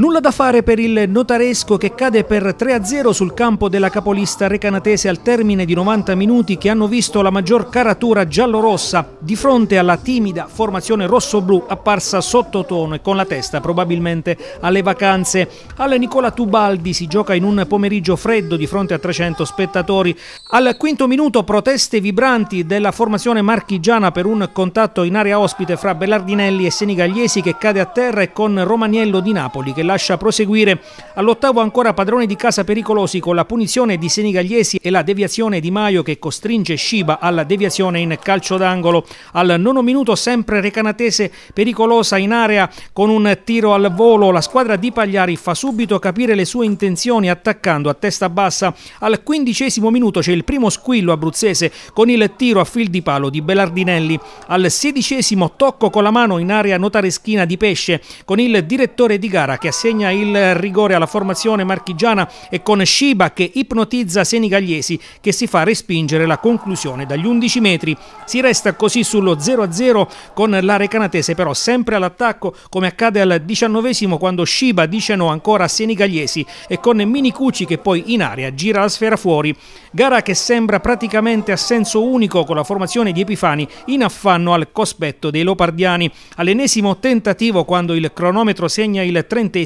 Nulla da fare per il notaresco che cade per 3-0 sul campo della capolista recanatese al termine di 90 minuti che hanno visto la maggior caratura giallorossa di fronte alla timida formazione rosso-blu apparsa sottotono e con la testa probabilmente alle vacanze. Al Nicola Tubaldi si gioca in un pomeriggio freddo di fronte a 300 spettatori. Al quinto minuto proteste vibranti della formazione marchigiana per un contatto in area ospite fra Bellardinelli e Senigagliesi che cade a terra e con Romaniello di Napoli che lascia proseguire. All'ottavo ancora padroni di casa pericolosi con la punizione di Senigagliesi e la deviazione di Maio che costringe Shiba alla deviazione in calcio d'angolo. Al nono minuto sempre Recanatese pericolosa in area con un tiro al volo. La squadra di Pagliari fa subito capire le sue intenzioni attaccando a testa bassa. Al quindicesimo minuto c'è il primo squillo abruzzese con il tiro a fil di palo di Belardinelli. Al sedicesimo tocco con la mano in area notareschina di Pesce con il direttore di gara che assegna il rigore alla formazione marchigiana e con Shiba che ipnotizza Senigagliesi che si fa respingere la conclusione dagli 11 metri. Si resta così sullo 0-0 con la Recanatese però sempre all'attacco come accade al diciannovesimo quando Shiba dice no ancora a Senigagliesi e con Minicucci che poi in area gira la sfera fuori. Gara che sembra praticamente a senso unico con la formazione di Epifani in affanno al cospetto dei Lopardiani. All'ennesimo tentativo quando il cronometro segna il trentesimo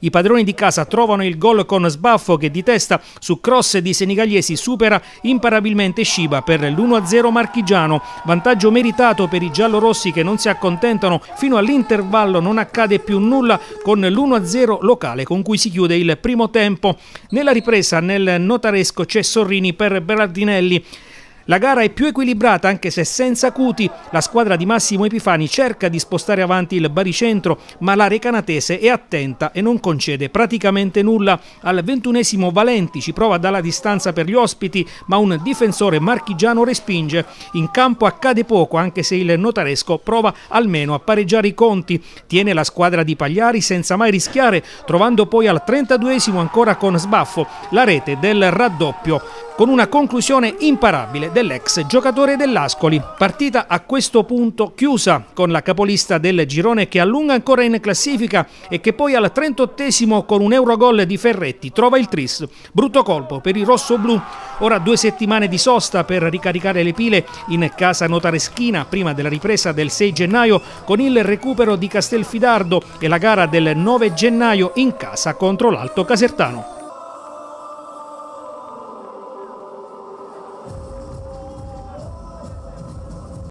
i padroni di casa trovano il gol con sbaffo che di testa su cross di Senigagliesi supera imparabilmente Sciba per l'1-0 marchigiano. Vantaggio meritato per i giallorossi che non si accontentano fino all'intervallo non accade più nulla con l'1-0 locale con cui si chiude il primo tempo. Nella ripresa nel notaresco c'è Sorrini per Berardinelli la gara è più equilibrata anche se senza Cuti. La squadra di Massimo Epifani cerca di spostare avanti il baricentro, ma la Recanatese è attenta e non concede praticamente nulla. Al ventunesimo Valenti ci prova dalla distanza per gli ospiti, ma un difensore marchigiano respinge. In campo accade poco, anche se il notaresco prova almeno a pareggiare i conti. Tiene la squadra di Pagliari senza mai rischiare, trovando poi al 32esimo ancora con sbaffo la rete del raddoppio con una conclusione imparabile dell'ex giocatore dell'Ascoli. Partita a questo punto chiusa con la capolista del girone che allunga ancora in classifica e che poi al 38 con un Eurogol di Ferretti trova il tris. Brutto colpo per i rossoblù. Ora due settimane di sosta per ricaricare le pile in casa notareschina prima della ripresa del 6 gennaio con il recupero di Castelfidardo e la gara del 9 gennaio in casa contro l'Alto Casertano. Wow.